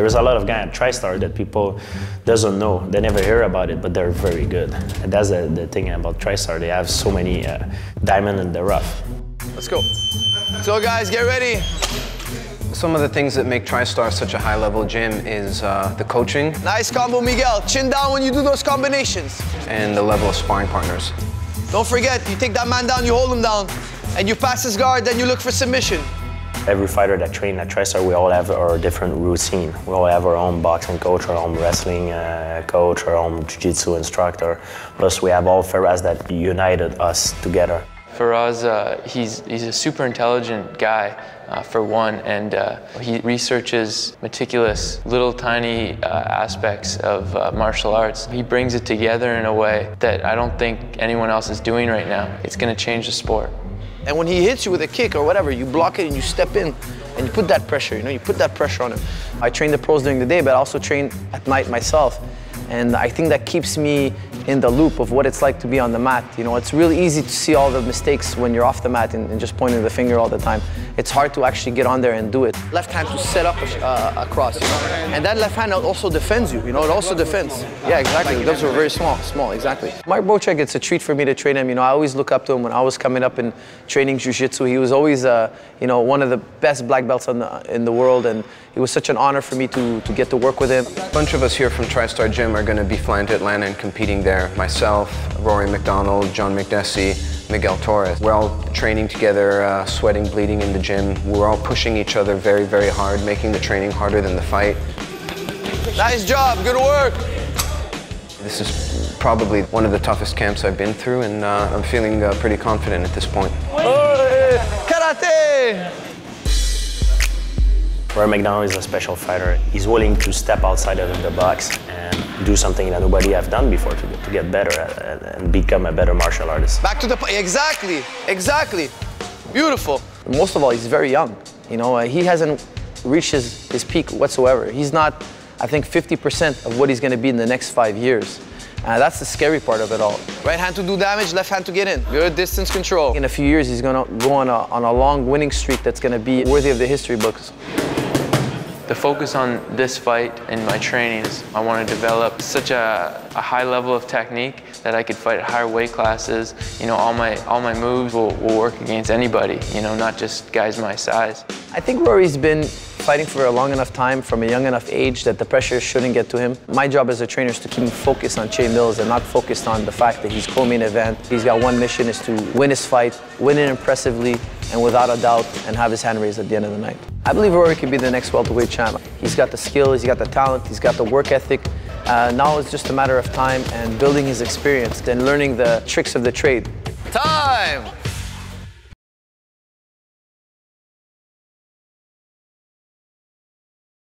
There is a lot of guys at TriStar that people doesn't know. They never hear about it, but they're very good. And that's the, the thing about TriStar. They have so many uh, diamond in the rough. Let's go. So guys, get ready. Some of the things that make TriStar such a high-level gym is uh, the coaching Nice combo, Miguel. Chin down when you do those combinations. and the level of sparring partners. Don't forget, you take that man down, you hold him down, and you pass his guard, then you look for submission. Every fighter that train at TriStar, we all have our different routine. We all have our own boxing coach, our own wrestling uh, coach, our own jiu-jitsu instructor. Plus, we have all Firas that united us together. Firas, uh, he's, he's a super intelligent guy, uh, for one, and uh, he researches meticulous little tiny uh, aspects of uh, martial arts. He brings it together in a way that I don't think anyone else is doing right now. It's going to change the sport. And when he hits you with a kick or whatever, you block it and you step in and you put that pressure, you know, you put that pressure on him. I train the pros during the day, but I also train at night myself. And I think that keeps me in the loop of what it's like to be on the mat. You know, it's really easy to see all the mistakes when you're off the mat and, and just pointing the finger all the time. It's hard to actually get on there and do it. Left hand to set up uh, cross, you know, and that left hand also defends you. You know, it also defends. Yeah, exactly. The gloves are very small, small, exactly. Mark Bocek, it's a treat for me to train him. You know, I always look up to him when I was coming up and training jiu-jitsu. He was always, uh, you know, one of the best black belts in the, in the world, and it was such an honor for me to, to get to work with him. A bunch of us here from TriStar Gym are going to be flying to Atlanta and competing there. Myself, Rory MacDonald, John Makdessi, Miguel Torres. We're all training together, uh, sweating, bleeding in the gym. We're all pushing each other very, very hard, making the training harder than the fight. Nice job, good work. This is probably one of the toughest camps I've been through, and uh, I'm feeling uh, pretty confident at this point. Karate! Roy MacDonald is a special fighter. He's willing to step outside of the box and do something that nobody have done before to, to get better at, at- and become a better martial artist. Back to the point. Exactly, exactly. Beautiful. Most of all, he's very young. You know, uh, he hasn't reached his, his peak whatsoever. He's not, I think, 50% of what he's going to be in the next five years. Uh, that's the scary part of it all. Right hand to do damage, left hand to get in. Good distance control. In a few years, he's going to go on a, on a long winning streak that's going to be worthy of the history books. The focus on this fight and my training is I want to develop such a, a high level of technique that I could fight at higher weight classes. You know, all my, all my moves will, will work against anybody, you know, not just guys my size. I think Rory's been fighting for a long enough time from a young enough age that the pressure shouldn't get to him. My job as a trainer is to keep him focused on Che Mills and not focused on the fact that he's co-main event. He's got one mission is to win his fight, win it impressively and without a doubt and have his hand raised at the end of the night. I believe Rory could be the next welterweight champ. He's got the skill, he's got the talent, he's got the work ethic. Uh, now it's just a matter of time and building his experience and learning the tricks of the trade. Time!